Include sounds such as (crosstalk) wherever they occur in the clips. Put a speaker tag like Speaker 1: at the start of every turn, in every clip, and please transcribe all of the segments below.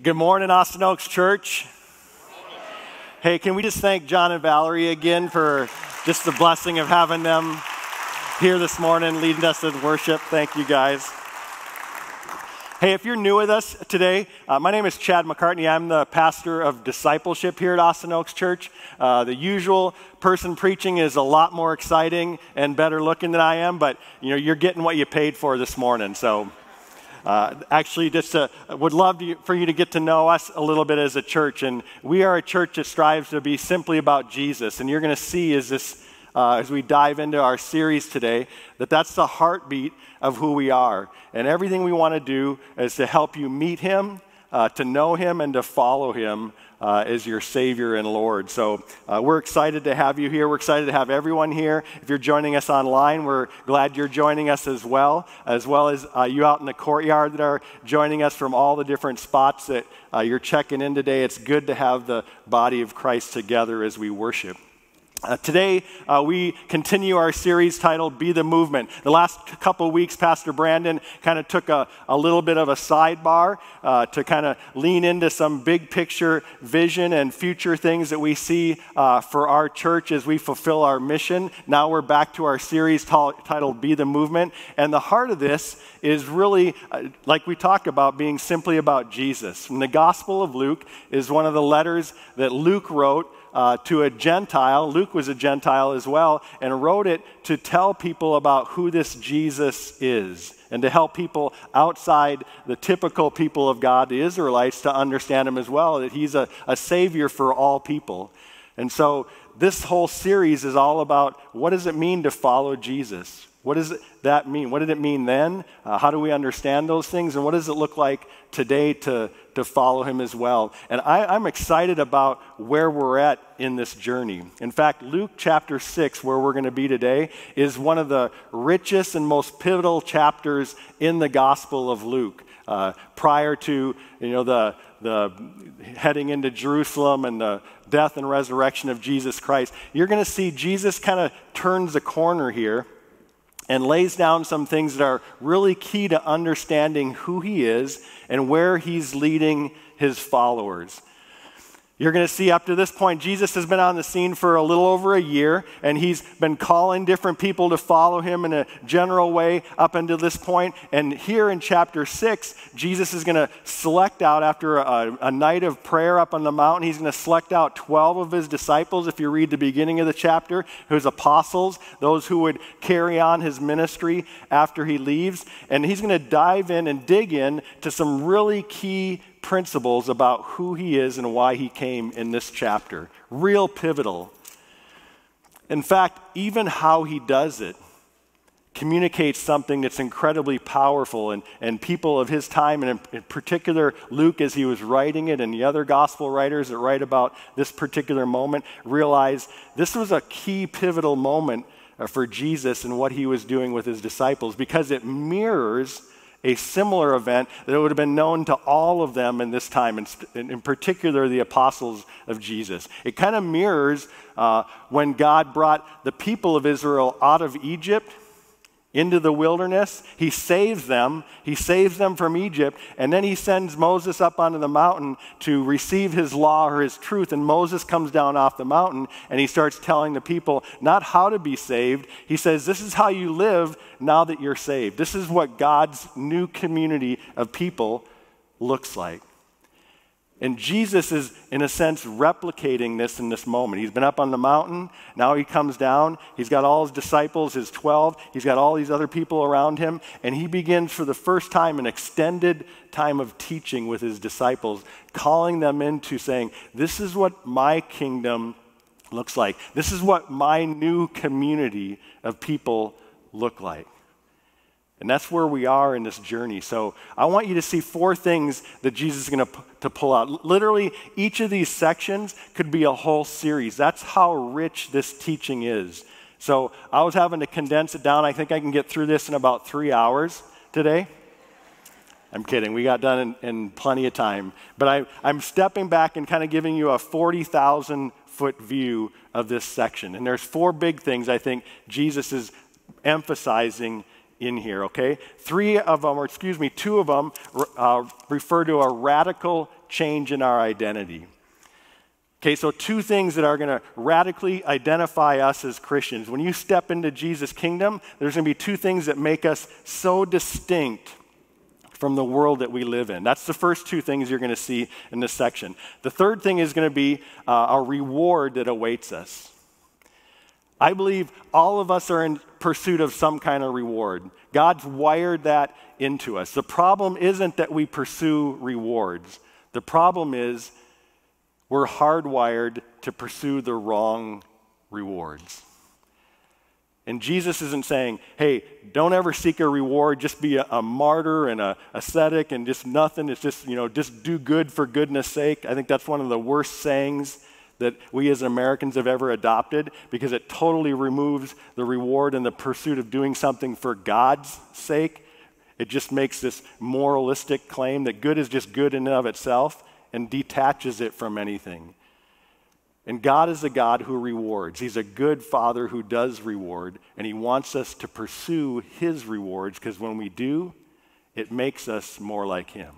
Speaker 1: Good morning, Austin Oaks Church. Hey, can we just thank John and Valerie again for just the blessing of having them here this morning, leading us in worship? Thank you, guys. Hey, if you're new with us today, uh, my name is Chad McCartney. I'm the pastor of discipleship here at Austin Oaks Church. Uh, the usual person preaching is a lot more exciting and better looking than I am, but you know you're getting what you paid for this morning. So uh, actually, just uh, would love to, for you to get to know us a little bit as a church. And we are a church that strives to be simply about Jesus. And you're going to see as this, uh, as we dive into our series today, that that's the heartbeat of who we are. And everything we want to do is to help you meet Him, uh, to know Him, and to follow Him uh, as your Savior and Lord. So uh, we're excited to have you here. We're excited to have everyone here. If you're joining us online, we're glad you're joining us as well, as well as uh, you out in the courtyard that are joining us from all the different spots that uh, you're checking in today. It's good to have the body of Christ together as we worship. Uh, today, uh, we continue our series titled Be the Movement. The last couple weeks, Pastor Brandon kind of took a, a little bit of a sidebar uh, to kind of lean into some big picture vision and future things that we see uh, for our church as we fulfill our mission. Now we're back to our series t- titled Be the Movement. And the heart of this is really, uh, like we talk about, being simply about Jesus. And the Gospel of Luke is one of the letters that Luke wrote uh, to a Gentile. Luke was a Gentile as well, and wrote it to tell people about who this Jesus is and to help people outside the typical people of God, the Israelites, to understand him as well, that he's a, a savior for all people. And so this whole series is all about what does it mean to follow Jesus? What does that mean? What did it mean then? Uh, how do we understand those things? And what does it look like today to, to follow him as well? And I, I'm excited about where we're at in this journey. In fact, Luke chapter 6, where we're going to be today, is one of the richest and most pivotal chapters in the Gospel of Luke. Uh, prior to you know, the, the heading into Jerusalem and the death and resurrection of Jesus Christ, you're going to see Jesus kind of turns the corner here and lays down some things that are really key to understanding who he is and where he's leading his followers. You're going to see up to this point, Jesus has been on the scene for a little over a year, and he's been calling different people to follow him in a general way up until this point. And here in chapter 6, Jesus is going to select out, after a, a night of prayer up on the mountain, he's going to select out 12 of his disciples, if you read the beginning of the chapter, his apostles, those who would carry on his ministry after he leaves. And he's going to dive in and dig in to some really key principles about who he is and why he came in this chapter. Real pivotal. In fact, even how he does it communicates something that's incredibly powerful. And, and people of his time, and in, in particular Luke, as he was writing it, and the other gospel writers that write about this particular moment, realize this was a key pivotal moment uh, for Jesus and what he was doing with his disciples because it mirrors a similar event that would have been known to all of them in this time, and in particular the apostles of Jesus. It kind of mirrors uh, when God brought the people of Israel out of Egypt into the wilderness. He saves them. He saves them from Egypt. And then he sends Moses up onto the mountain to receive his law or his truth. And Moses comes down off the mountain and he starts telling the people not how to be saved. He says, This is how you live now that you're saved. This is what God's new community of people looks like. And Jesus is, in a sense, replicating this in this moment. He's been up on the mountain. Now he comes down. He's got all his disciples, his 12. He's got all these other people around him. And he begins, for the first time, an extended time of teaching with his disciples, calling them into saying, This is what my kingdom looks like. This is what my new community of people look like. And that's where we are in this journey. So I want you to see four things that Jesus is going to, to pull out. Literally, each of these sections could be a whole series. That's how rich this teaching is. So I was having to condense it down. I think I can get through this in about three hours today. I'm kidding. We got done in, in plenty of time. But I, I'm stepping back and kind of giving you a 40,000 foot view of this section. And there's four big things I think Jesus is emphasizing in here, okay? Three of them, or excuse me, two of them uh, refer to a radical change in our identity. Okay, so two things that are going to radically identify us as Christians. When you step into Jesus' kingdom, there's going to be two things that make us so distinct from the world that we live in. That's the first two things you're going to see in this section. The third thing is going to be uh, a reward that awaits us. I believe all of us are in pursuit of some kind of reward. God's wired that into us. The problem isn't that we pursue rewards, the problem is we're hardwired to pursue the wrong rewards. And Jesus isn't saying, hey, don't ever seek a reward, just be a, a, martyr and a ascetic and just nothing. It's just, you know, just do good for goodness sake. I think that's one of the worst sayings that we as Americans have ever adopted because it totally removes the reward and the pursuit of doing something for God's sake. It just makes this moralistic claim that good is just good in and of itself and detaches it from anything. And God is a God who rewards. He's a good father who does reward, and He wants us to pursue His rewards because when we do, it makes us more like Him.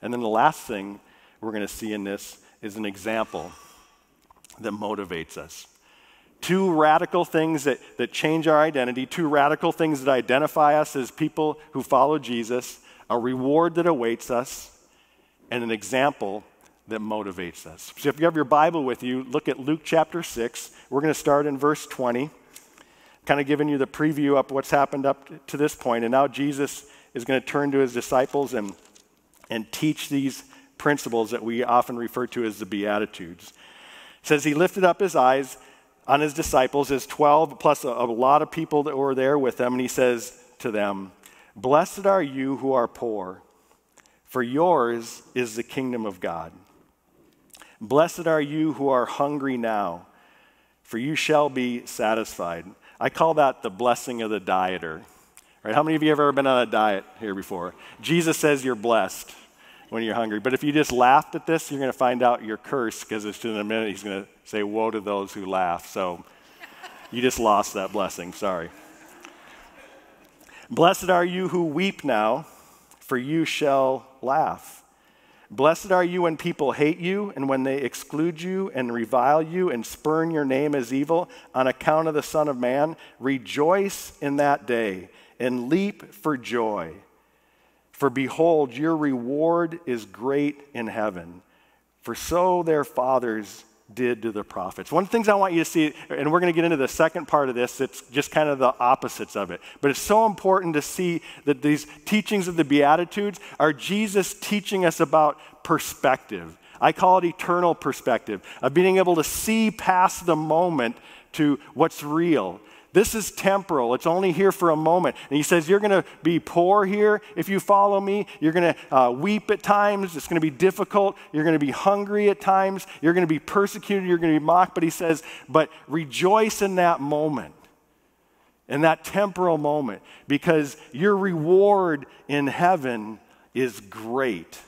Speaker 1: And then the last thing we're going to see in this is an example that motivates us. Two radical things that, that change our identity, two radical things that identify us as people who follow Jesus, a reward that awaits us, and an example that motivates us. So if you have your Bible with you, look at Luke chapter 6. We're going to start in verse 20, kind of giving you the preview of what's happened up to this point. And now Jesus is going to turn to his disciples and, and teach these principles that we often refer to as the Beatitudes. It says he lifted up his eyes on his disciples, his 12, plus a, a lot of people that were there with them, and he says to them, Blessed are you who are poor, for yours is the kingdom of God. Blessed are you who are hungry now, for you shall be satisfied. I call that the blessing of the dieter. Right? How many of you have ever been on a diet here before? Jesus says you're blessed when you're hungry. But if you just laughed at this, you're going to find out your curse because it's in a minute he's going to say, Woe to those who laugh. So you just lost that blessing. Sorry. Blessed are you who weep now, for you shall laugh. Blessed are you when people hate you and when they exclude you and revile you and spurn your name as evil on account of the Son of Man. Rejoice in that day and leap for joy. For behold, your reward is great in heaven. For so their fathers did to the prophets. One of the things I want you to see, and we're going to get into the second part of this, it's just kind of the opposites of it. But it's so important to see that these teachings of the Beatitudes are Jesus teaching us about perspective. I call it eternal perspective, of being able to see past the moment to what's real. This is temporal. It's only here for a moment. And he says, You're going to be poor here if you follow me. You're going to uh, weep at times. It's going to be difficult. You're going to be hungry at times. You're going to be persecuted. You're going to be mocked. But he says, But rejoice in that moment, in that temporal moment, because your reward in heaven is great.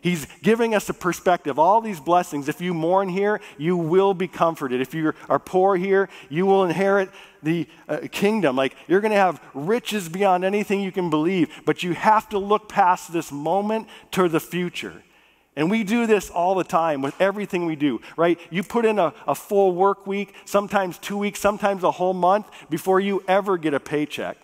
Speaker 1: He's giving us a perspective. All these blessings, if you mourn here, you will be comforted. If you are poor here, you will inherit the uh, kingdom. Like you're going to have riches beyond anything you can believe, but you have to look past this moment to the future. And we do this all the time with everything we do, right? You put in a, a full work week, sometimes two weeks, sometimes a whole month before you ever get a paycheck.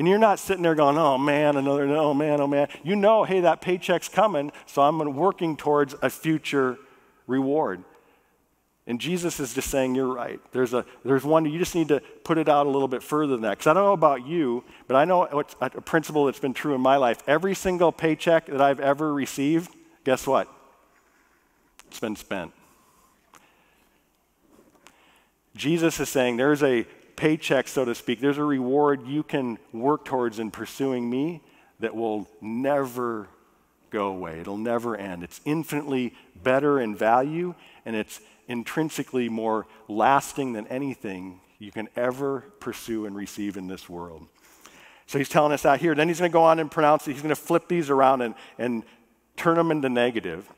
Speaker 1: And you're not sitting there going, oh man, another, oh man, oh man. You know, hey, that paycheck's coming, so I'm working towards a future reward. And Jesus is just saying, You're right. There's, a, there's one, you just need to put it out a little bit further than that. Because I don't know about you, but I know a principle that's been true in my life. Every single paycheck that I've ever received, guess what? It's been spent. Jesus is saying there's a paycheck, so to speak, there's a reward you can work towards in pursuing me that will never go away. It'll never end. It's infinitely better in value, and it's intrinsically more lasting than anything you can ever pursue and receive in this world. So he's telling us that here. Then he's going to go on and pronounce it. He's going to flip these around and, and turn them into negative.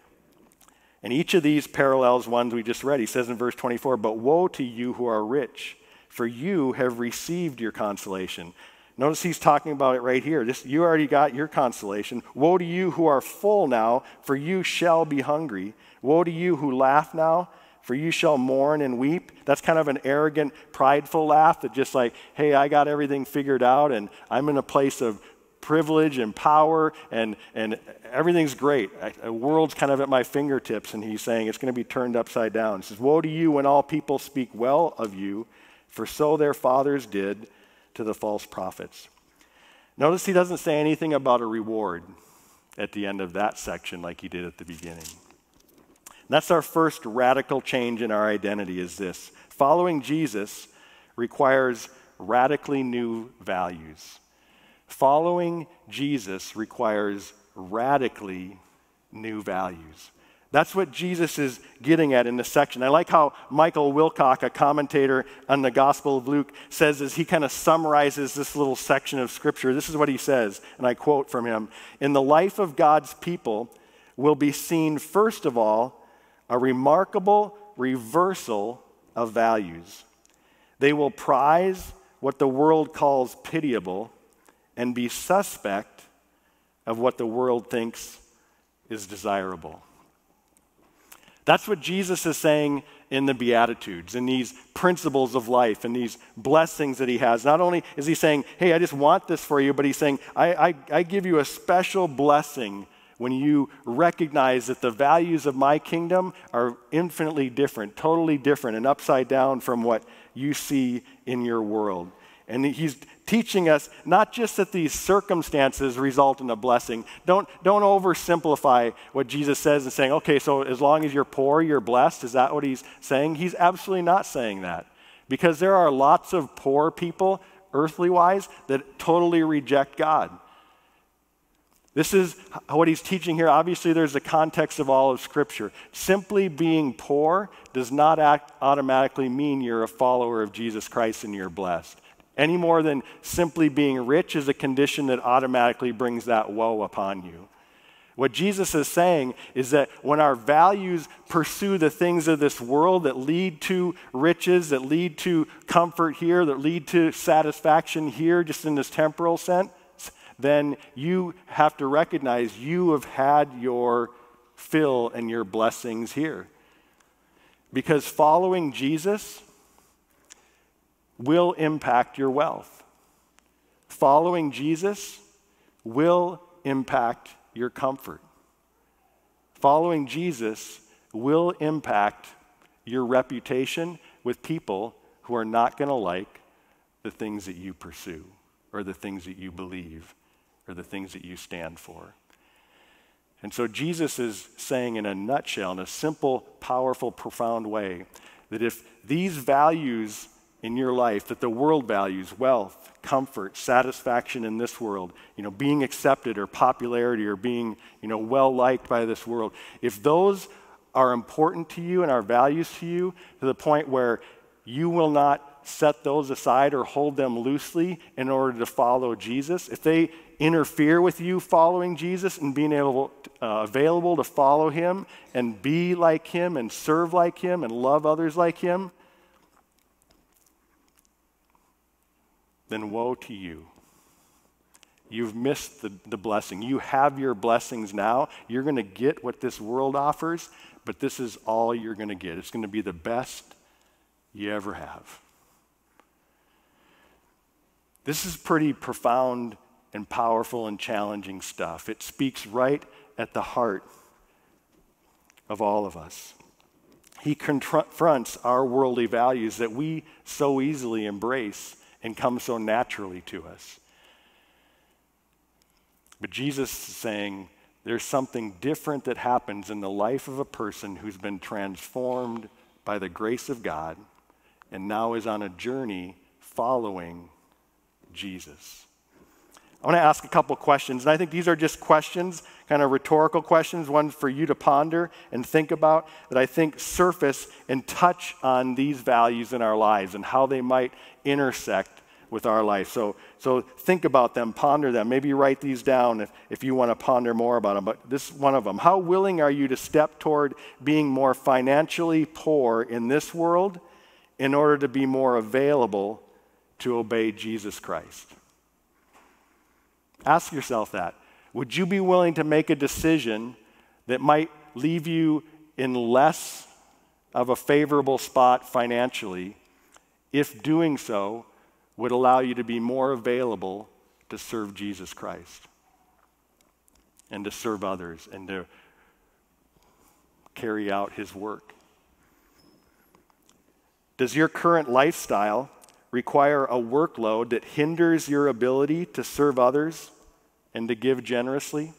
Speaker 1: And each of these parallels ones we just read. He says in verse 24, But woe to you who are rich for you have received your consolation. Notice he's talking about it right here. This, you already got your consolation. Woe to you who are full now, for you shall be hungry. Woe to you who laugh now, for you shall mourn and weep. That's kind of an arrogant, prideful laugh that just like, hey, I got everything figured out and I'm in a place of privilege and power and, and everything's great. The world's kind of at my fingertips, and he's saying it's going to be turned upside down. He says, Woe to you when all people speak well of you, for so their fathers did to the false prophets. Notice he doesn't say anything about a reward at the end of that section like he did at the beginning. That's our first radical change in our identity is this. Following Jesus requires radically new values. Following Jesus requires radically new values. That's what Jesus is getting at in this section. I like how Michael Wilcock, a commentator on the Gospel of Luke, says as he kind of summarizes this little section of Scripture. This is what he says, and I quote from him In the life of God's people will be seen, first of all, a remarkable reversal of values. They will prize what the world calls pitiable and be suspect of what the world thinks is desirable. That's what Jesus is saying in the Beatitudes, in these principles of life, and these blessings that he has. Not only is he saying, hey, I just want this for you, but he's saying, I, I, I give you a special blessing when you recognize that the values of my kingdom are infinitely different, totally different, and upside down from what you see in your world. And he's teaching us not just that these circumstances result in a blessing. Don't, don't oversimplify what Jesus says and saying, okay, so as long as you're poor, you're blessed. Is that what he's saying? He's absolutely not saying that. Because there are lots of poor people, earthly wise, that totally reject God. This is what he's teaching here. Obviously, there's a context of all of Scripture. Simply being poor does not automatically mean you're a follower of Jesus Christ and you're blessed any more than simply being rich is a condition that automatically brings that woe upon you. What Jesus is saying is that when our values pursue the things of this world that lead to riches, that lead to comfort here, that lead to satisfaction here, just in this temporal sense, then you have to recognize you have had your fill and your blessings here. Because following Jesus will impact your wealth. Following Jesus will impact your comfort. Following Jesus will impact your reputation with people who are not going to like the things that you pursue or the things that you believe or the things that you stand for. And so Jesus is saying, in a nutshell, in a simple, powerful, profound way, that if these values in your life that the world values wealth, comfort, satisfaction in this world, you know, being accepted or popularity or being, you know, well liked by this world. If those are important to you and are values to you to the point where you will not set those aside or hold them loosely in order to follow Jesus, if they interfere with you following Jesus and being able, uh, available to follow him and be like him and serve like him and love others like him, then woe to you. You've missed the, the blessing. You have your blessings now. You're going to get what this world offers, but this is all you're going to get. It's going to be the best you ever have. This is pretty profound and powerful and challenging stuff. It speaks right at the heart of all of us. He confronts our worldly values that we so easily embrace and come so naturally to us. But Jesus is saying there's something different that happens in the life of a person who's been transformed by the grace of God and now is on a journey following Jesus. I want to ask a couple questions, and I think these are just questions, kind of rhetorical questions, one for you to ponder and think about that I think surface and touch on these values in our lives and how they might intersect with our life. So, so think about them, ponder them. Maybe write these down if, if you want to ponder more about them. But this is one of them. How willing are you to step toward being more financially poor in this world in order to be more available to obey Jesus Christ? Ask yourself that. Would you be willing to make a decision that might leave you in less of a favorable spot financially if doing so would allow you to be more available to serve Jesus Christ and to serve others and to carry out his work? Does your current lifestyle require a workload that hinders your ability to serve others and to give generously?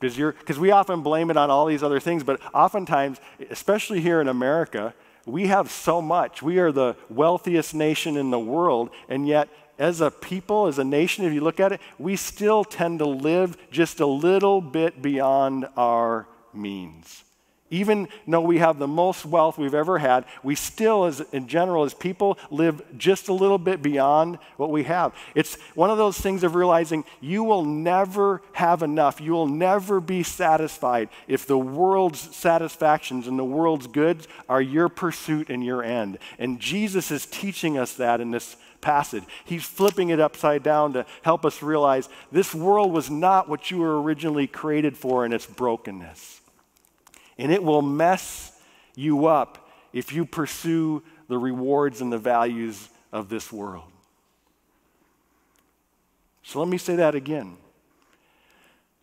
Speaker 1: Because we often blame it on all these other things, but oftentimes, especially here in America, we have so much. We are the wealthiest nation in the world, and yet, as a people, as a nation, if you look at it, we still tend to live just a little bit beyond our means. Even though we have the most wealth we've ever had, we still, as in general, as people, live just a little bit beyond what we have. It's one of those things of realizing you will never have enough. You will never be satisfied if the world's satisfactions and the world's goods are your pursuit and your end. And Jesus is teaching us that in this passage. He's flipping it upside down to help us realize this world was not what you were originally created for in its brokenness. And it will mess you up if you pursue the rewards and the values of this world. So let me say that again.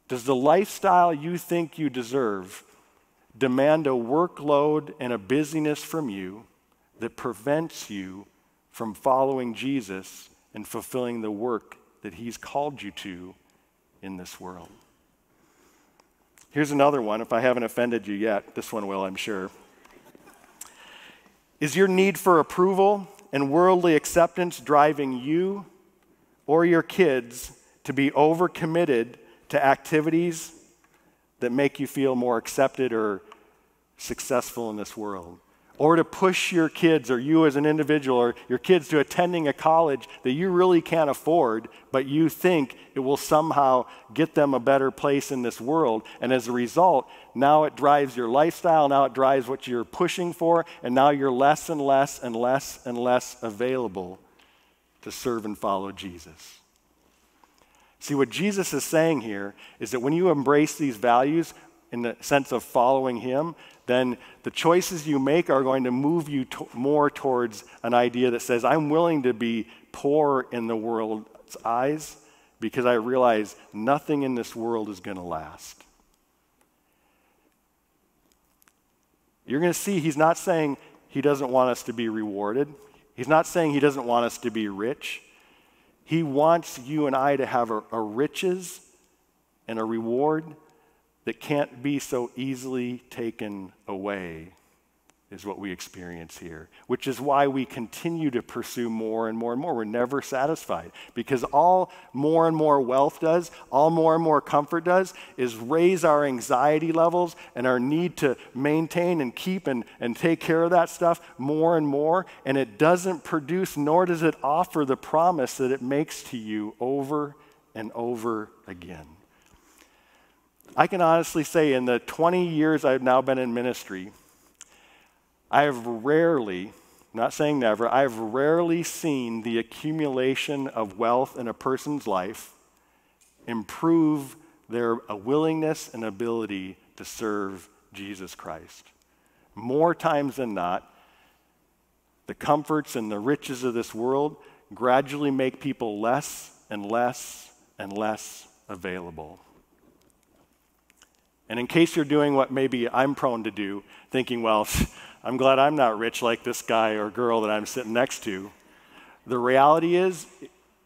Speaker 1: Does the lifestyle you think you deserve demand a workload and a busyness from you that prevents you from following Jesus and fulfilling the work that He's called you to in this world? Here's another one, if I haven't offended you yet. This one will, I'm sure. Is your need for approval and worldly acceptance driving you or your kids to be overcommitted to activities that make you feel more accepted or successful in this world? Or to push your kids or you as an individual or your kids to attending a college that you really can't afford, but you think it will somehow get them a better place in this world. And as a result, now it drives your lifestyle, now it drives what you're pushing for, and now you're less and less and less and less available to serve and follow Jesus. See, what Jesus is saying here is that when you embrace these values in the sense of following Him, then the choices you make are going to move you to more towards an idea that says, I'm willing to be poor in the world's eyes because I realize nothing in this world is going to last. You're going to see he's not saying he doesn't want us to be rewarded. He's not saying he doesn't want us to be rich. He wants you and I to have a, a riches and a reward that can't be so easily taken away, is what we experience here, which is why we continue to pursue more and more and more. We're never satisfied because all more and more wealth does, all more and more comfort does, is raise our anxiety levels and our need to maintain and keep and, and take care of that stuff more and more. And it doesn't produce, nor does it offer the promise that it makes to you over and over again. I can honestly say, in the 20 years I've now been in ministry, I have rarely, not saying never, I have rarely seen the accumulation of wealth in a person's life improve their willingness and ability to serve Jesus Christ. More times than not, the comforts and the riches of this world gradually make people less and less and less available. And in case you're doing what maybe I'm prone to do, thinking, well, (laughs) I'm glad I'm not rich like this guy or girl that I'm sitting next to, the reality is,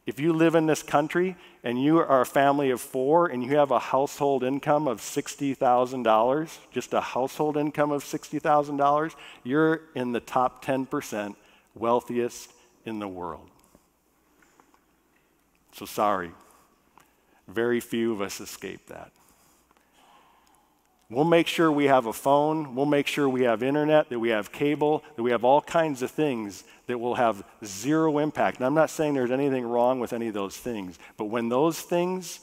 Speaker 1: if you live in this country and you are a family of four and you have a household income of $60,000, just a household income of $60,000, you're in the top 10% wealthiest in the world. So sorry, very few of us escape that. We'll make sure we have a phone. We'll make sure we have internet, that we have cable, that we have all kinds of things that will have zero impact. And I'm not saying there's anything wrong with any of those things, but when those things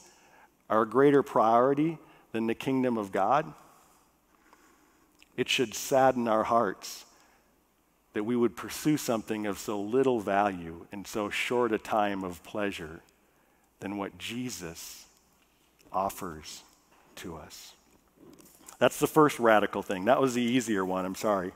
Speaker 1: are a greater priority than the kingdom of God, it should sadden our hearts that we would pursue something of so little value in so short a time of pleasure than what Jesus offers to us. That's the first radical thing. That was the easier one, I'm sorry.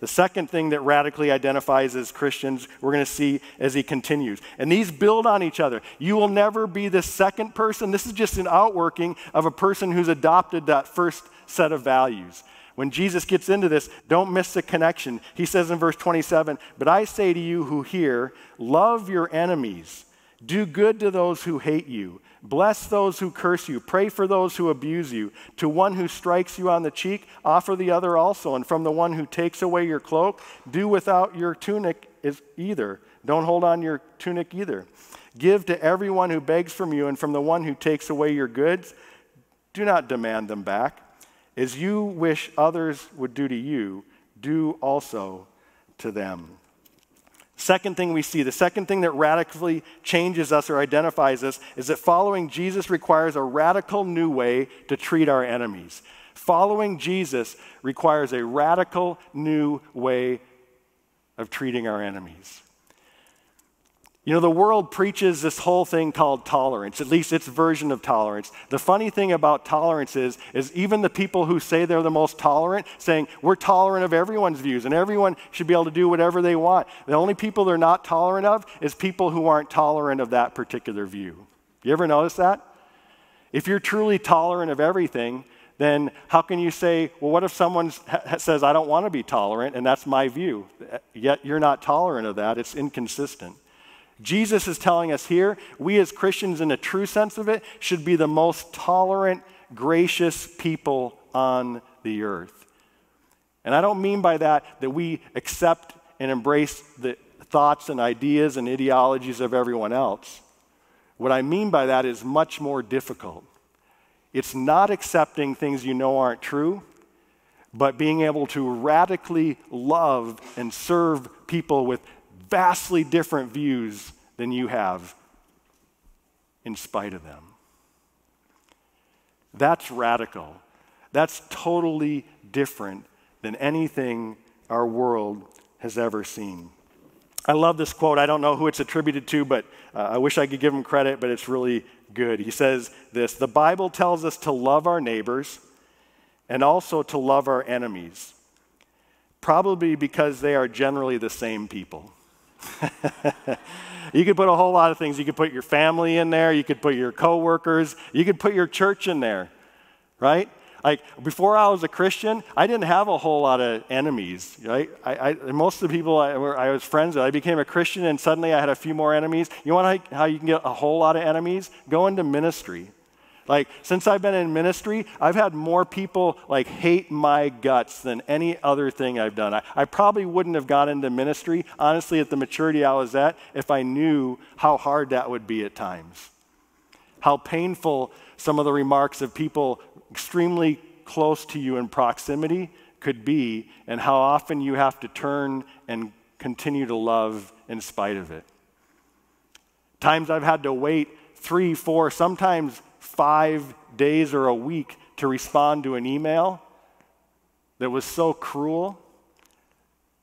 Speaker 1: The second thing that radically identifies as Christians, we're going to see as he continues. And these build on each other. You will never be the second person. This is just an outworking of a person who's adopted that first set of values. When Jesus gets into this, don't miss the connection. He says in verse 27 But I say to you who hear, love your enemies, do good to those who hate you. Bless those who curse you. Pray for those who abuse you. To one who strikes you on the cheek, offer the other also. And from the one who takes away your cloak, do without your tunic either. Don't hold on your tunic either. Give to everyone who begs from you, and from the one who takes away your goods, do not demand them back. As you wish others would do to you, do also to them. Second thing we see, the second thing that radically changes us or identifies us, is that following Jesus requires a radical new way to treat our enemies. Following Jesus requires a radical new way of treating our enemies. You know, the world preaches this whole thing called tolerance, at least its version of tolerance. The funny thing about tolerance is, is even the people who say they're the most tolerant, saying we're tolerant of everyone's views and everyone should be able to do whatever they want. The only people they're not tolerant of is people who aren't tolerant of that particular view. You ever notice that? If you're truly tolerant of everything, then how can you say, well, what if someone says, I don't want to be tolerant, and that's my view? Yet you're not tolerant of that. It's inconsistent. Jesus is telling us here, we as Christians, in a true sense of it, should be the most tolerant, gracious people on the earth. And I don't mean by that that we accept and embrace the thoughts and ideas and ideologies of everyone else. What I mean by that is much more difficult. It's not accepting things you know aren't true, but being able to radically love and serve people with vastly different views than you have in spite of them. That's radical. That's totally different than anything our world has ever seen. I love this quote. I don't know who it's attributed to, but uh, I wish I could give him credit, but it's really good. He says this The Bible tells us to love our neighbors and also to love our enemies, probably because they are generally the same people. (laughs) you could put a whole lot of things. You could put your family in there, you could put your coworkers, you could put your church in there, right? Like before I was a Christian, I didn't have a whole lot of enemies. Right? I, I, most of the people I, I, was friends with, I became a Christian, and suddenly I had a few more enemies. You want to know how you can get a whole lot of enemies? Go into ministry. Like, since I've been in ministry, I've had more people like hate my guts than any other thing I've done. I, I, probably wouldn't have got into ministry, honestly, at the maturity I was at, if I knew how hard that would be at times. How painful some of the remarks of people extremely close to you in proximity could be, and how often you have to turn and continue to love in spite of it. Times I've had to wait three, four, sometimes five days or a week to respond to an email that was so cruel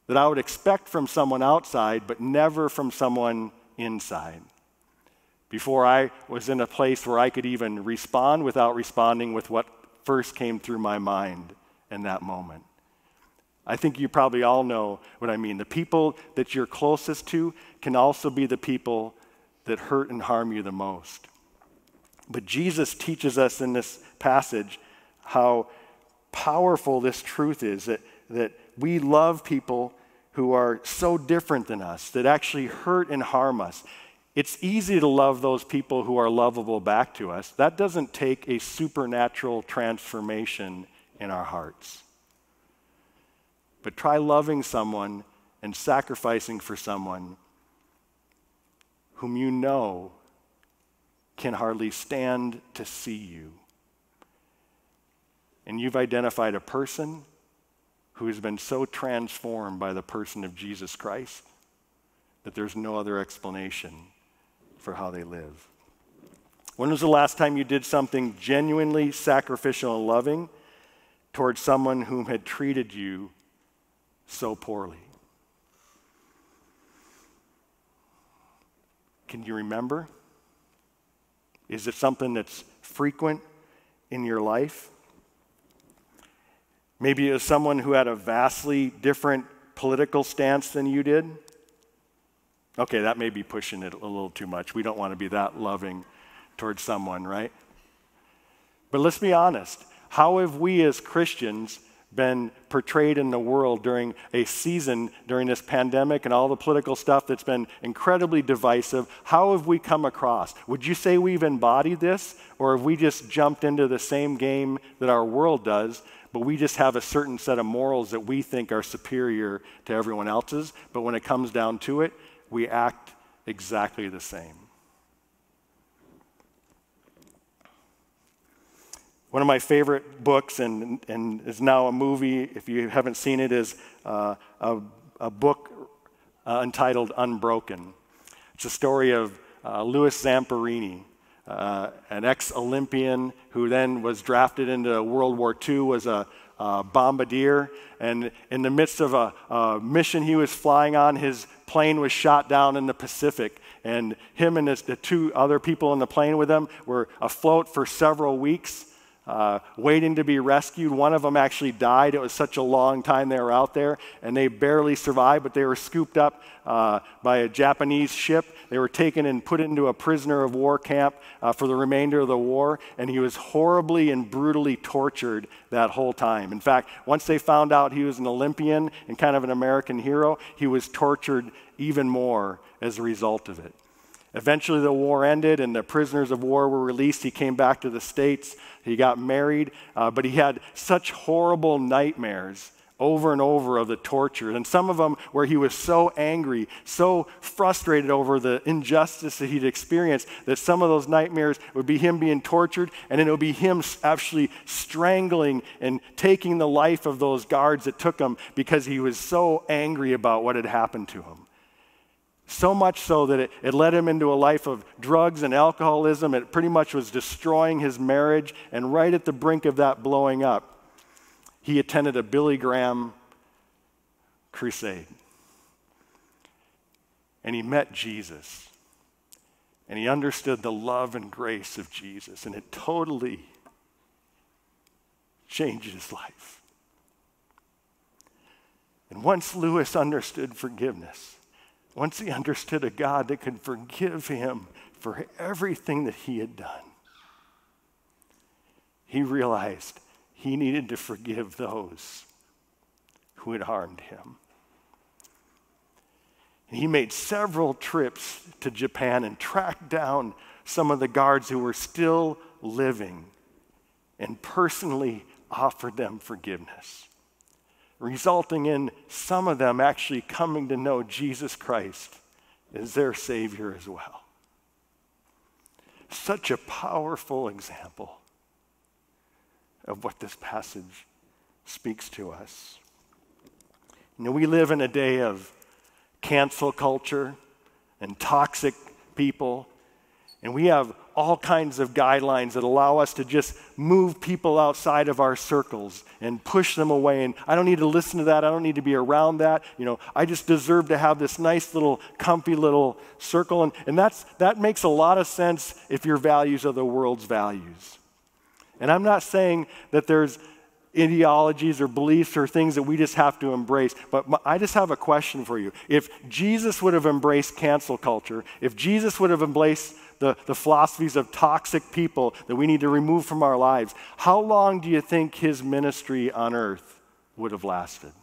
Speaker 1: that I would expect from someone outside, but never from someone inside. Before I was in a place where I could even respond without responding with what first came through my mind in that moment. I think you probably all know what I mean. The people that you're closest to can also be the people that hurt and harm you the most. But Jesus teaches us in this passage how powerful this truth is that, that we love people who are so different than us, that actually hurt and harm us. It's easy to love those people who are lovable back to us. That doesn't take a supernatural transformation in our hearts. But try loving someone and sacrificing for someone whom you know can hardly stand to see you. And you've identified a person who has been so transformed by the person of Jesus Christ that there's no other explanation for how they live. When was the last time you did something genuinely sacrificial and loving towards someone whom had treated you so poorly? Can you remember? Is it something that's frequent in your life? Maybe it was someone who had a vastly different political stance than you did. Okay, that may be pushing it a little too much. We don't want to be that loving towards someone, right? But let's be honest. How have we as Christians been portrayed in the world during a season during this pandemic and all the political stuff that's been incredibly divisive? How have we come across? Would you say we've embodied this, or have we just jumped into the same game that our world does? But we just have a certain set of morals that we think are superior to everyone else's. But when it comes down to it, we act exactly the same. One of my favorite books, and, and is now a movie, if you haven't seen it, is uh, a, a, book uh, entitled Unbroken. It's a story of uh, Louis Zamperini, uh, an ex Olympian who then was drafted into World War II, was a bombardier, and in the midst of a, a mission he was flying on, his plane was shot down in the Pacific, and him and his, the two other people in the plane with him were afloat for several weeks uh, waiting to be rescued. One of them actually died. It was such a long time they were out there, and they barely survived, but they were scooped up uh, by a Japanese ship. They were taken and put into a prisoner of war camp uh, for the remainder of the war, and he was horribly and brutally tortured that whole time. In fact, once they found out he was an Olympian and kind of an American hero, he was tortured even more as a result of it. Eventually, the war ended and the prisoners of war were released. He came back to the States. He got married, uh, but he had such horrible nightmares over and over of the torture. And some of them where he was so angry, so frustrated over the injustice that he'd experienced, that some of those nightmares would be him being tortured, and then it would be him actually strangling and taking the life of those guards that took him because he was so angry about what had happened to him. So much so that it, it led him into a life of drugs and alcoholism. It pretty much was destroying his marriage. And right at the brink of that blowing up, he attended a Billy Graham crusade. And he met Jesus. And he understood the love and grace of Jesus. And it totally changed his life. And once Louis understood forgiveness, once he understood a God that could forgive him for everything that he had done, he realized he needed to forgive those who had harmed him. And he made several trips to Japan and tracked down some of the guards who were still living and personally offered them forgiveness resulting in some of them actually coming to know Jesus Christ as their Savior as well. Such a powerful example of what this passage speaks to us. You know, we live in a day of cancel culture and toxic people, and we have all kinds of guidelines that allow us to just move people outside of our circles and push them away. And I don't need to listen to that. I don't need to be around that. You know, I just deserve to have this nice little, comfy little circle. And, and that's, that makes a lot of sense if your values are the world's values. And I'm not saying that there's ideologies or beliefs or things that we just have to embrace. But I just have a question for you. If Jesus would have embraced cancel culture, if Jesus would have embraced the, the philosophies of toxic people that we need to remove from our lives, how long do you think his ministry on earth would have lasted?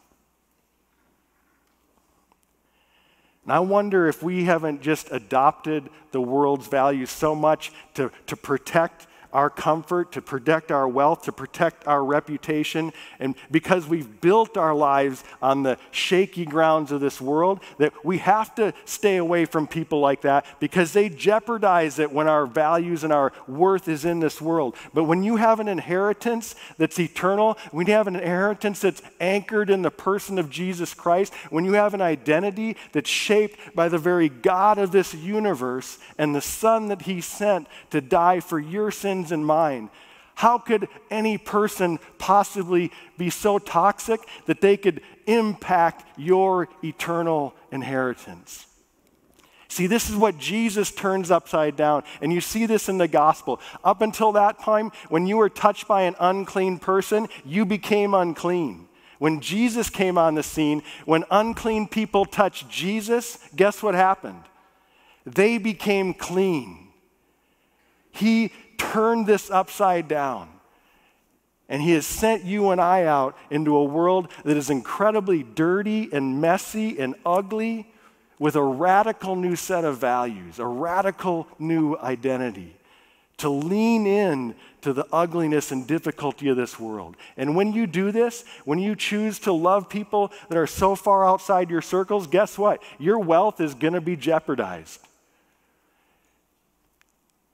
Speaker 1: And I wonder if we haven't just adopted the world's values so much to, to protect our comfort, to protect our wealth, to protect our reputation. And because we've built our lives on the shaky grounds of this world, that we have to stay away from people like that because they jeopardize it when our values and our worth is in this world. But when you have an inheritance that's eternal, when you have an inheritance that's anchored in the person of Jesus Christ, when you have an identity that's shaped by the very God of this universe and the Son that He sent to die for your sins sins and mine. How could any person possibly be so toxic that they could impact your eternal inheritance? See, this is what Jesus turns upside down. And you see this in the gospel. Up until that time, when you were touched by an unclean person, you became unclean. When Jesus came on the scene, when unclean people touched Jesus, guess what happened? They became clean. He turned this upside down. And He has sent you and I out into a world that is incredibly dirty and messy and ugly with a radical new set of values, a radical new identity, to lean in to the ugliness and difficulty of this world. And when you do this, when you choose to love people that are so far outside your circles, guess what? Your wealth is going to be jeopardized.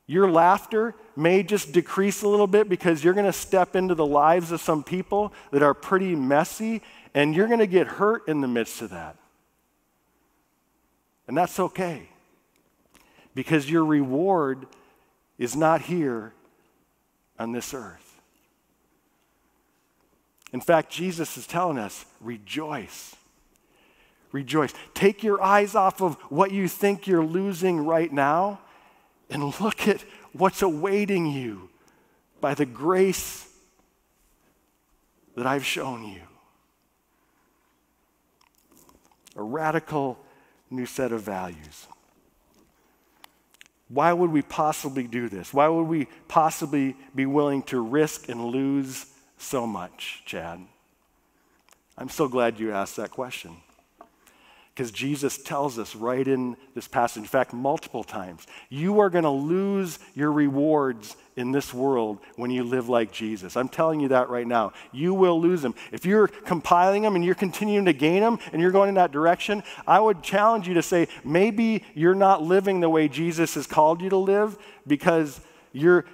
Speaker 1: Your laughter may just decrease a little bit because you're going to step into the lives of some people that are pretty messy, and you're going to get hurt in the midst of that. And that's okay because your reward is not here on this earth. In fact, Jesus is telling us rejoice. Rejoice. Take your eyes off of what you think you're losing right now and look at what's awaiting you by the grace that I've shown you. A radical new set of values. Why would we possibly do this? Why would we possibly be willing to risk and lose so much, Chad? I'm so glad you asked that question. Because Jesus tells us right in this passage, in fact, multiple times, you are going to lose your rewards in this world when you live like Jesus. I'm telling you that right now. You will lose them. If you're compiling them and you're continuing to gain them and you're going in that direction, I would challenge you to say, maybe you're not living the way Jesus has called you to live because you're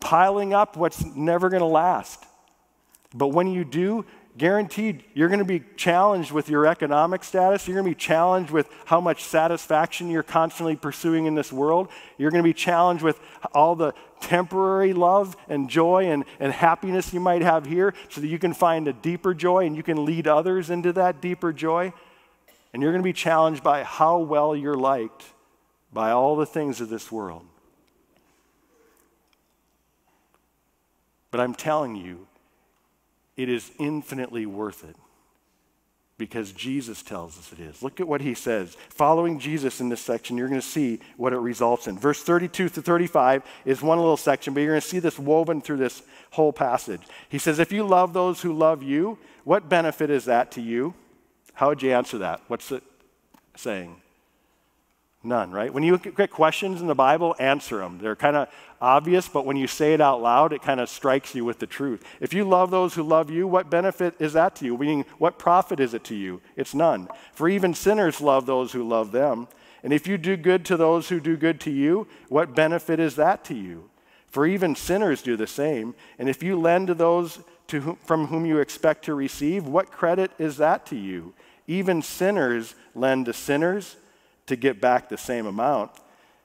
Speaker 1: piling up what's never going to last. But when you do, guaranteed you're going to be challenged with your economic status. You're going to be challenged with how much satisfaction you're constantly pursuing in this world. You're going to be challenged with all the temporary love and joy and, and happiness you might have here so that you can find a deeper joy and you can lead others into that deeper joy. And you're going to be challenged by how well you're liked by all the things of this world. But I'm telling you, it is infinitely worth it because Jesus tells us it is. Look at what he says. Following Jesus in this section, you're going to see what it results in. Verse 32 to 35 is one little section, but you're going to see this woven through this whole passage. He says, If you love those who love you, what benefit is that to you? How would you answer that? What's it saying? None, right? When you get questions in the Bible, answer them. They're kind of obvious, but when you say it out loud, it kind of strikes you with the truth. If you love those who love you, what benefit is that to you? Meaning, what profit is it to you? It's none. For even sinners love those who love them. And if you do good to those who do good to you, what benefit is that to you? For even sinners do the same. And if you lend to those to from whom you expect to receive, what credit is that to you? Even sinners lend to sinners to get back the same amount.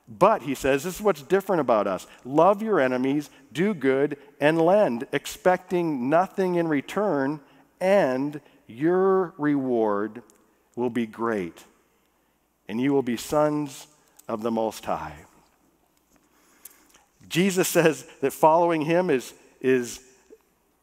Speaker 1: But, he says, this is what's different about us love your enemies, do good, and lend, expecting nothing in return, and your reward will be great, and you will be sons of the Most High. Jesus says that following him is, is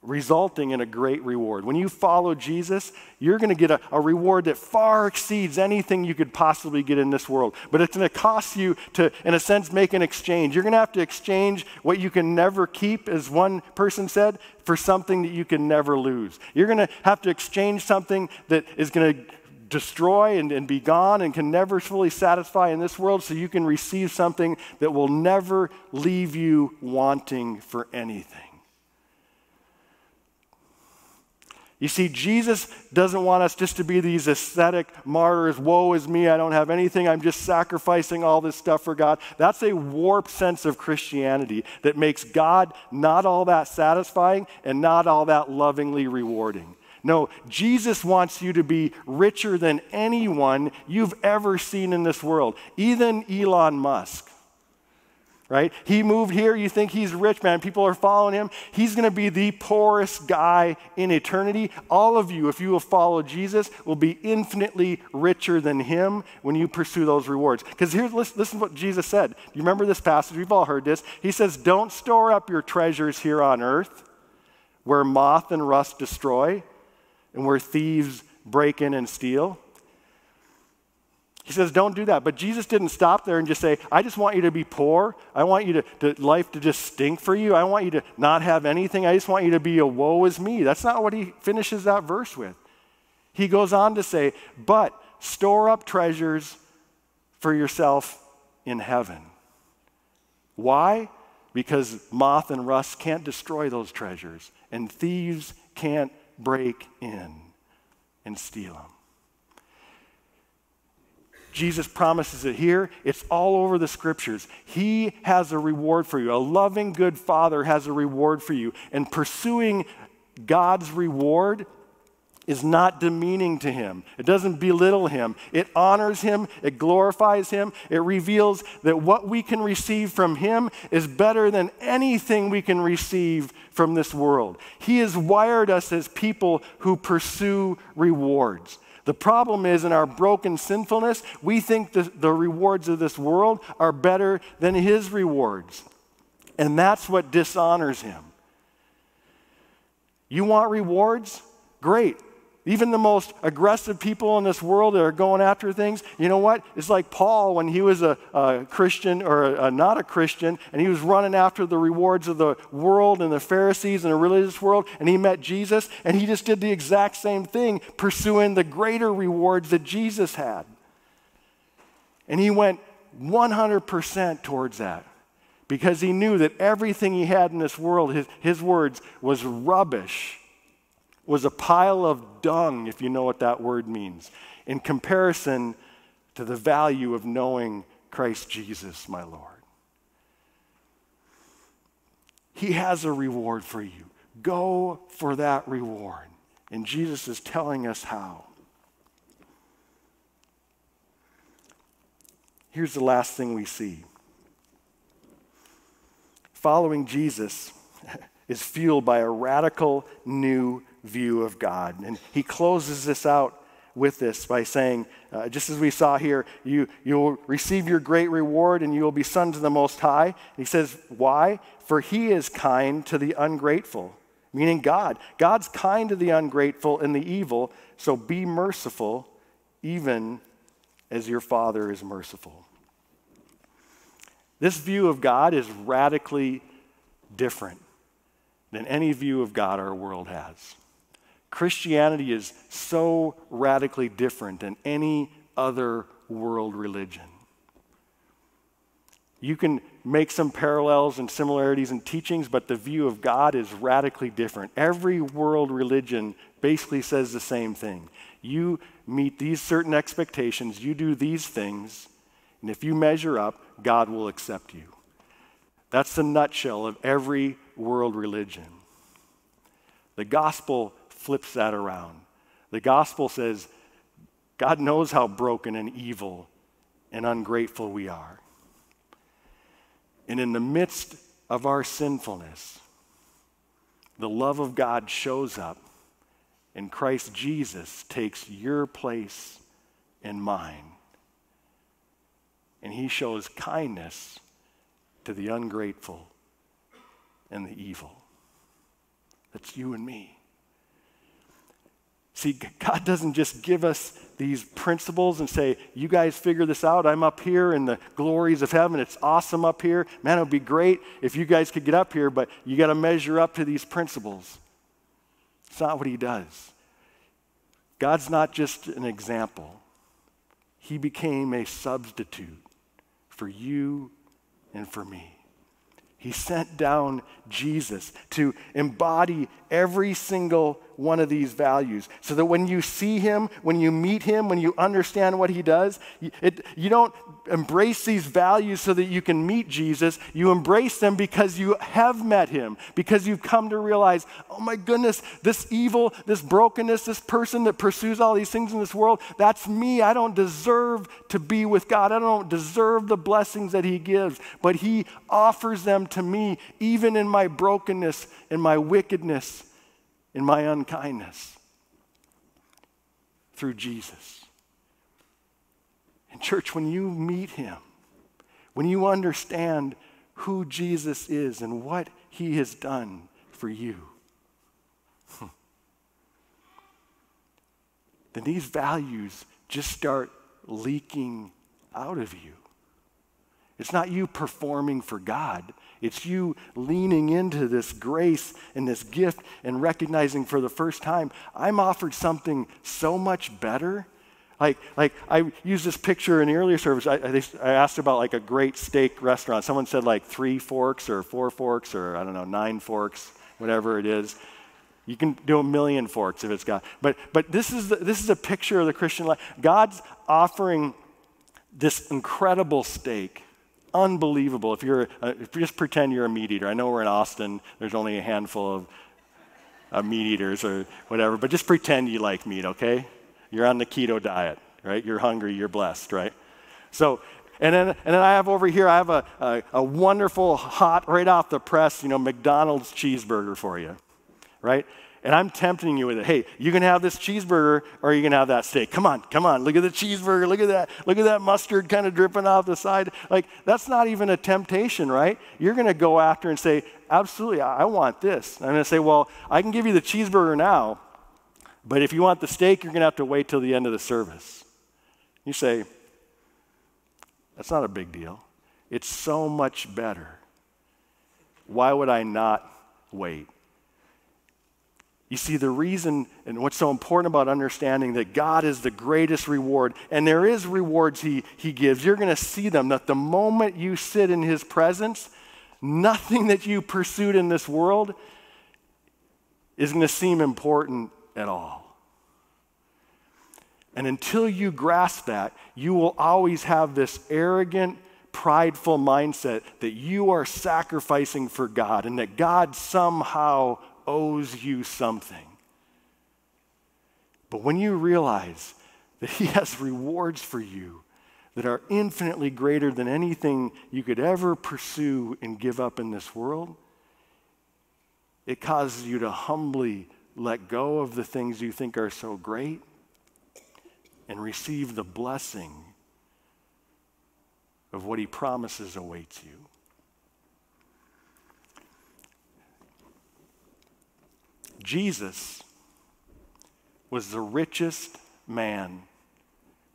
Speaker 1: resulting in a great reward. When you follow Jesus, you're going to get a, a, reward that far exceeds anything you could possibly get in this world. But it's going to cost you to, in a sense, make an exchange. You're going to have to exchange what you can never keep, as one person said, for something that you can never lose. You're going to have to exchange something that is going to destroy and, and be gone and can never fully satisfy in this world so you can receive something that will never leave you wanting for anything. You see, Jesus doesn't want us just to be these ascetic martyrs. Woe is me, I don't have anything, I'm just sacrificing all this stuff for God. That's a warped sense of Christianity that makes God not all that satisfying and not all that lovingly rewarding. No, Jesus wants you to be richer than anyone you've ever seen in this world, even Elon Musk right? He moved here. You think he's rich, man. People are following him. He's going to be the poorest guy in eternity. All of you, if you will follow Jesus, will be infinitely richer than him when you pursue those rewards. Because here's, listen, listen to what Jesus said. You remember this passage? We've all heard this. He says, Don't store up your treasures here on earth where moth and rust destroy and where thieves break in and steal. He says, don't do that. But Jesus didn't stop there and just say, I just want you to be poor. I want you to, to, life to just stink for you. I want you to not have anything. I just want you to be a woe is me. That's not what he finishes that verse with. He goes on to say, but store up treasures for yourself in heaven. Why? Because moth and rust can't destroy those treasures, and thieves can't break in and steal them. Jesus promises it here. It's all over the scriptures. He has a reward for you. A loving, good father has a reward for you. And pursuing God's reward is not demeaning to him. It doesn't belittle him. It honors him. It glorifies him. It reveals that what we can receive from him is better than anything we can receive from this world. He has wired us as people who pursue rewards. The problem is, in our broken sinfulness, we think the, the rewards of this world are better than His rewards. And that's what dishonors Him. You want rewards? Great. Even the most aggressive people in this world that are going after things, you know what? It's like Paul when he was a, a Christian or a, a not a Christian, and he was running after the rewards of the world and the Pharisees and the religious world, and he met Jesus, and he just did the exact same thing, pursuing the greater rewards that Jesus had. And he went 100% towards that because he knew that everything he had in this world, his, his words, was rubbish was a pile of dung, if you know what that word means, in comparison to the value of knowing Christ Jesus, my Lord. He has a reward for you. Go for that reward. And Jesus is telling us how. Here's the last thing we see following Jesus (laughs) is fueled by a radical new view of God. And he closes this out with this by saying, uh, just as we saw here, you, you'll receive your great reward and you will be sons of the Most High. He says, Why? For he is kind to the ungrateful, meaning God. God's kind to the ungrateful and the evil, so be merciful, even as your Father is merciful. This view of God is radically different than any view of God our world has. Christianity is so radically different than any other world religion. You can make some parallels and similarities in teachings, but the view of God is radically different. Every world religion basically says the same thing. You meet these certain expectations, you do these things, and if you measure up, God will accept you. That's the nutshell of every world religion. The gospel flips that around. The gospel says God knows how broken and evil and ungrateful we are. And in the midst of our sinfulness, the love of God shows up, and Christ Jesus takes your place and mine. And he shows kindness to the ungrateful and the evil. That's you and me. See, (laughs) God doesn't just give us these principles and say, You guys figure this out. I'm up here in the glories of heaven. It's awesome up here. Man, it would be great if you guys could get up here, but you got to measure up to these principles. It's not what He does. God's not just an example, He became a substitute for you and for me. He sent down Jesus to embody every single one of these values so that when you see him, when you meet him, when you understand what he does, it, you don't embrace these values so that you can meet Jesus. You embrace them because you have met him, because you've come to realize, oh my goodness, this evil, this brokenness, this person that pursues all these things in this world, that's me. I don't deserve to be with God. I don't deserve the blessings that he gives, but he offers them to me even in my brokenness, in my wickedness, in my unkindness through Jesus. And, church, when you meet him, when you understand who Jesus is and what he has done for you, (laughs) then these values just start leaking out of you. It's not you performing for God. It's you leaning into this grace and this gift and recognizing for the first time, I'm offered something so much better. Like, like I used this picture in the earlier service. I, I, asked about like a great steak restaurant. Someone said like three forks or four forks or I don't know, nine forks, whatever it is. You can do a million forks if it's got. But, but this, is the, this is a picture of the Christian life. God's offering this incredible steak unbelievable. If you're, uh, if you just pretend you're a meat eater, I know we're in Austin. There's only a handful of uh, meat eaters or whatever, but just pretend you like meat, okay? You're on the keto diet, right? You're hungry, you're blessed, right? So, and then, and then I have over here, I have a, a, a wonderful, hot, right off the press, you know, McDonald's cheeseburger for you, right? And I'm tempting you with it. Hey, you can have this cheeseburger or you can have that steak. Come on, come on. Look at the cheeseburger. Look at that. Look at that mustard kind of dripping off the side. Like, that's not even a temptation, right? You're going to go after and say, absolutely, I want this. I'm going to say, well, I can give you the cheeseburger now, but if you want the steak, you're going to have to wait till the end of the service. You say, that's not a big deal. It's so much better. Why would I not wait? You see, the reason and what's so important about understanding that God is the greatest reward, and there is rewards He, he gives, you're going to see them. That the moment you sit in His presence, nothing that you pursued in this world is going to seem important at all. And until you grasp that, you will always have this arrogant, prideful mindset that you are sacrificing for God and that God somehow owes you something. But when you realize that He (laughs) has rewards for you that are infinitely greater than anything you could ever pursue and give up in this world, it causes you to humbly let go of the things you think are so great and receive the blessing of what He promises awaits you. Jesus was the richest man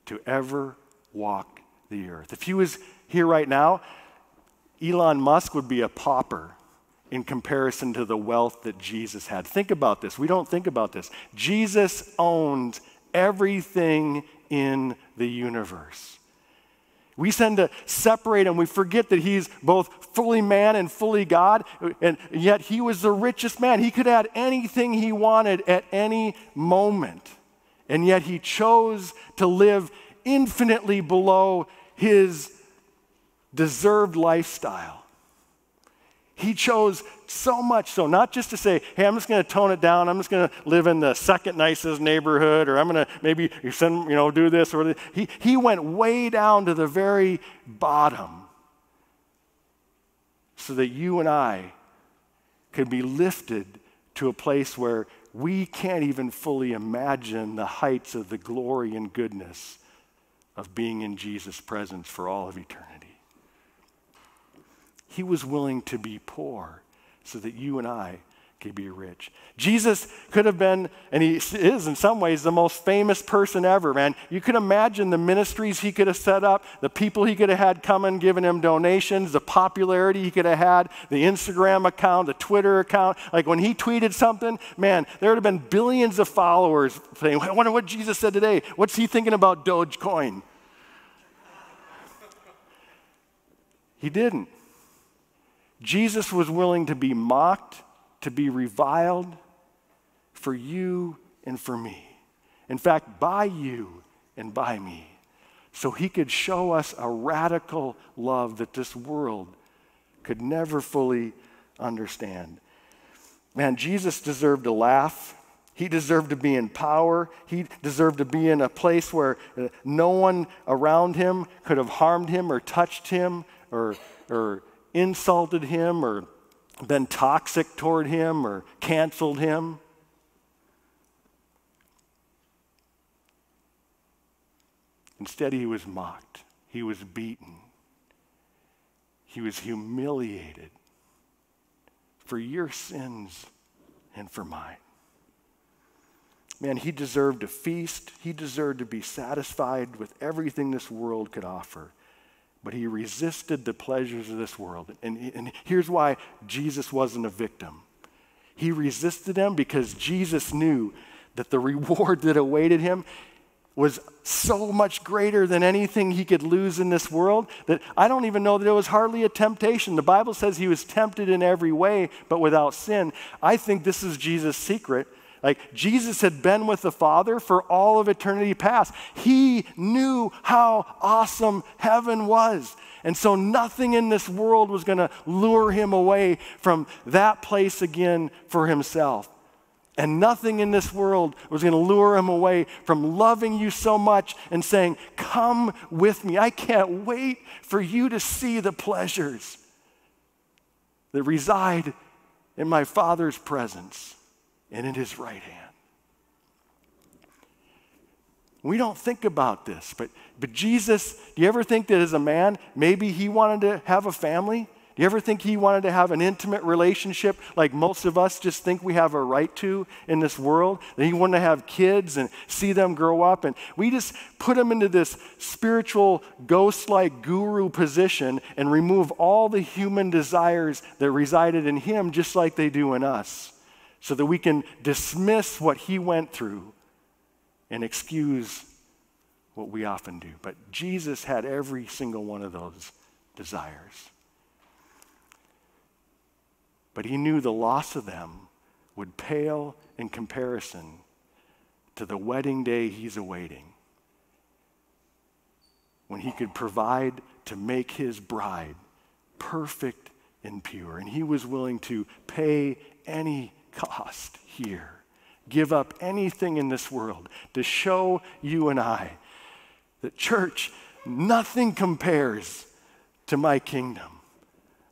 Speaker 1: to ever walk the earth. If he was here right now, Elon Musk would be a pauper in comparison to the wealth that Jesus had. Think about this. We don't think about this. Jesus owned everything in the universe. We tend to separate him. We forget that he's both fully man and fully God, and yet he was the richest man. He could have anything he wanted at any moment, and yet he chose to live infinitely below his deserved lifestyle. He chose so much so, not just to say, hey, I'm just going to tone it down. I'm just going to live in the second nicest neighborhood, or I'm going to maybe send, you know, do this or this. He, he went way down to the very bottom so that you and I could be lifted to a place where we can't even fully imagine the heights of the glory and goodness of being in Jesus' presence for all of eternity. He was willing to be poor so that you and I could be rich. Jesus could have been, and he is in some ways, the most famous person ever, man. You can imagine the ministries he could have set up, the people he could have had coming, giving him donations, the popularity he could have had, the Instagram account, the Twitter account. Like when he tweeted something, man, there would have been billions of followers saying, I wonder what Jesus said today. What's he thinking about Dogecoin? He didn't. Jesus was willing to be mocked, to be reviled, for you and for me. In fact, by you and by me. So he could show us a radical love that this world could never fully understand. Man, Jesus deserved to laugh. He deserved to be in power. He deserved to be in a place where uh, no one around him could have harmed him or touched him or, or insulted him or been toxic toward him or canceled him. Instead, he was mocked, he was beaten, he was humiliated for your sins and for mine. Man, he deserved a feast. He deserved to be satisfied with everything this world could offer. But he resisted the pleasures of this world. And, and here's why Jesus wasn't a victim. He resisted them because Jesus knew that the (laughs) reward that awaited him was so much greater than anything he could lose in this world that I don't even know that it was hardly a temptation. The Bible says he was tempted in every way, but without sin. I think this is Jesus' secret. Like Jesus had been with the Father for all of eternity past. He knew how awesome heaven was. And so nothing in this world was going to lure him away from that place again for himself. And nothing in this world was going to lure him away from loving you so much and saying, Come with me. I can't wait for you to see the pleasures that reside in my Father's presence and in his right hand. We don't think about this, but, but Jesus, do you ever think that as a man, maybe he wanted to have a family? Do you ever think he wanted to have an intimate relationship like most of us just think we have a right to in this world? That he wanted to have kids and see them grow up. And we just put him into this spiritual, ghost like guru position and remove all the human desires that resided in him just like they do in us so that we can dismiss what he went through and excuse what we often do. But Jesus had every single one of those desires. But he knew the loss of them would pale in comparison to the wedding day he's awaiting, when he could provide to make his bride perfect and pure. And he was willing to pay any cost here, give up anything in this world to show you and I that, church, nothing compares to my kingdom.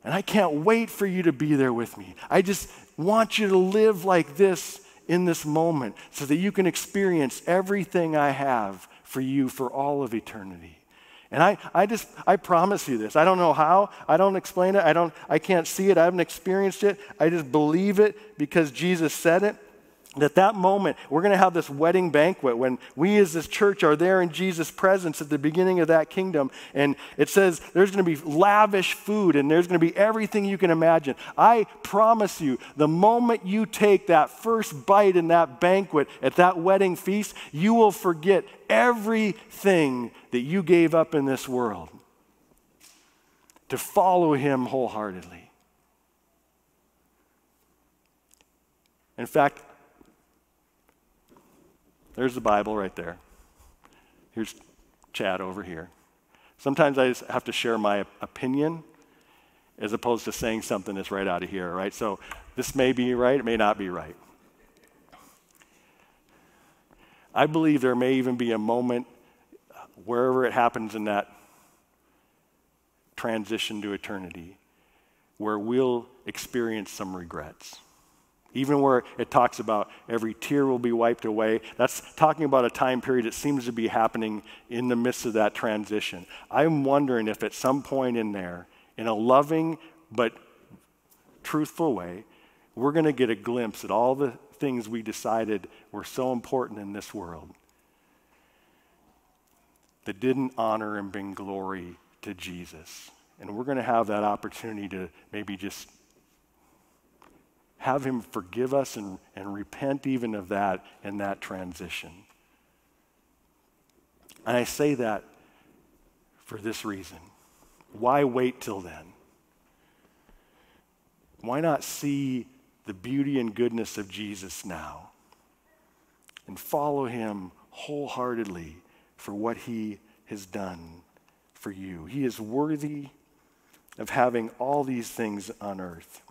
Speaker 1: And I can't wait for you to be there with me. I just want you to live like this in this moment so that you can experience everything I have for you for all of eternity. And I, I just, I promise you this. I don't know how. I don't explain it. I don't, I can't see it. I haven't experienced it. I just believe it because Jesus said it that that moment we're going to have this wedding banquet when we as this church are there in jesus presence at the beginning of that kingdom. And it says there's going to be lavish food and there's going to be everything you can imagine. I promise you the moment you take that first bite in that banquet at that wedding feast you will forget everything that you gave up in this world to follow him wholeheartedly. In fact there's the Bible right there. Here's Chad over here. Sometimes I just have to share my opinion as opposed to saying something that's right out of here, right? So this may be right, it may not be right. I believe there may even be a moment uh, wherever it happens in that transition to eternity where we'll experience some regrets. Even where it talks about every tear will be wiped away, that's talking about a time period that seems to be happening in the midst of that transition. I'm wondering if at some point in there, in a loving but truthful way, we're going to get a glimpse at all the things we decided were so important in this world that didn't honor and bring glory to Jesus. And we're going to have that opportunity to maybe just have Him forgive us and, and repent even of that in that transition. And I say that for this reason. Why wait till then? Why not see the beauty and goodness of Jesus now? and follow him wholeheartedly for what he has done for you. He is worthy of having all these things on earth.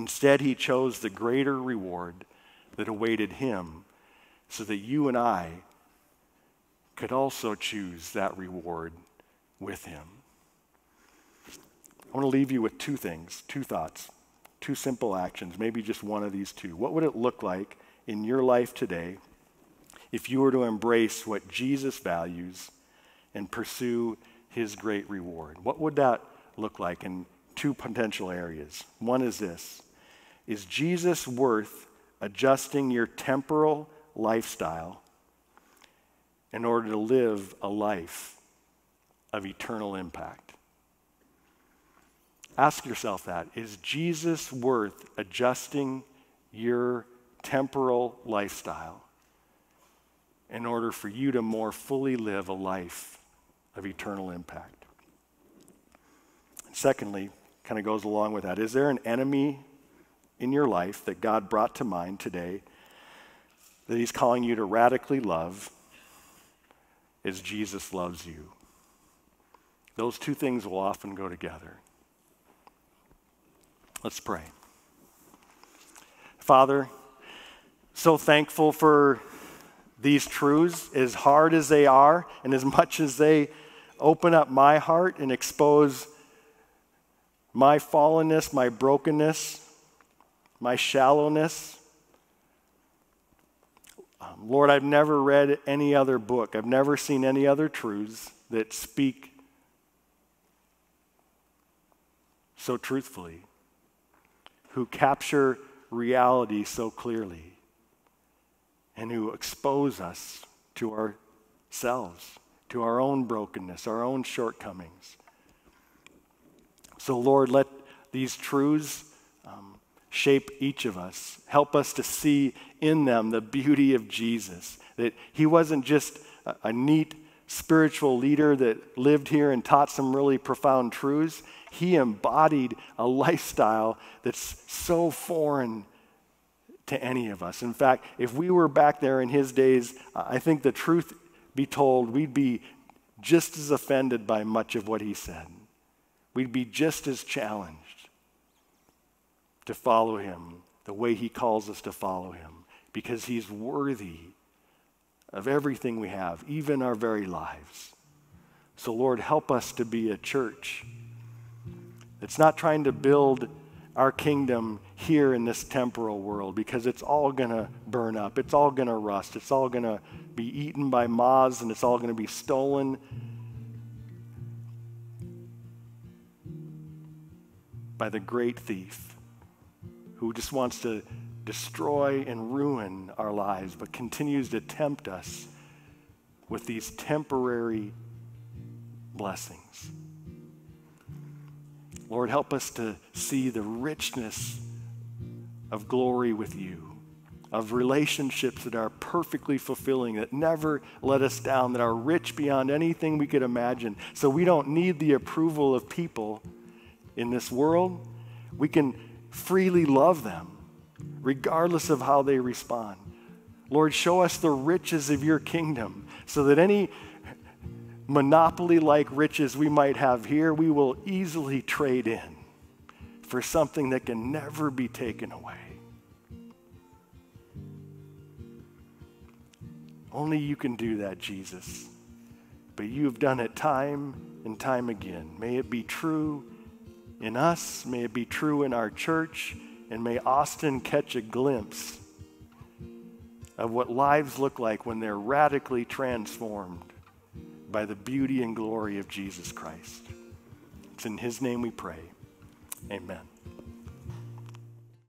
Speaker 1: Instead, he chose the greater reward that awaited him so that you and I could also choose that reward with him. I want to leave you with two things, two thoughts, two simple actions, maybe just one of these two. What would it look like in your life today if you were to embrace what Jesus values and pursue his great reward? What would that look like in two potential areas? One is this Is Jesus worth adjusting your temporal lifestyle in order to live a life of eternal impact? Ask yourself that. Is Jesus worth adjusting your temporal lifestyle in order for you to more fully live a life of eternal impact? Secondly, kind of goes along with that. Is there an enemy in your life that God brought to mind today that He's calling you to radically love as Jesus loves you? Those two things will often go together. Let's pray. Father, so thankful for these truths, as hard as they are, and as much as they open up my heart and expose my fallenness, my brokenness, my shallowness. Um, Lord, I've never read any other book, I've never seen any other truths that speak so truthfully, who capture reality so clearly, and who expose us to ourselves, to our own brokenness, our own shortcomings. So, Lord, let these truths um, shape each of us. Help us to see in them the beauty of Jesus. That he wasn't just a, a neat spiritual leader that lived here and taught some really profound truths. He embodied a lifestyle that's so foreign to any of us. In fact, if we were back there in his days, I think the truth be told, we'd be just as offended by much of what he said we'd be just as challenged to follow him the way he calls us to follow him because he's worthy of everything we have, even our very lives. So, Lord, help us to be a church that's not trying to build our kingdom here in this temporal world because it's all going to burn up. It's all going to rust. It's all going to be eaten by moths and it's all going to be stolen by the great thief who just wants to destroy and ruin our lives, but continues to tempt us with these temporary blessings. Lord, help us to see the richness of glory with you, of relationships that are perfectly fulfilling, that never let us down, that are rich beyond anything we could imagine. So we don't need the approval of people in this world, we can freely love them regardless of how they respond. Lord, show us the riches of your kingdom so that any monopoly like riches we might have here, we will easily trade in for something that can never be taken away. Only you can do that, Jesus. But you have done it time and time again. May it be true in us, may it be true in our church, and may Austin catch a glimpse of what lives look like when they're radically transformed by the beauty and glory of Jesus Christ. It's in His name we pray. Amen.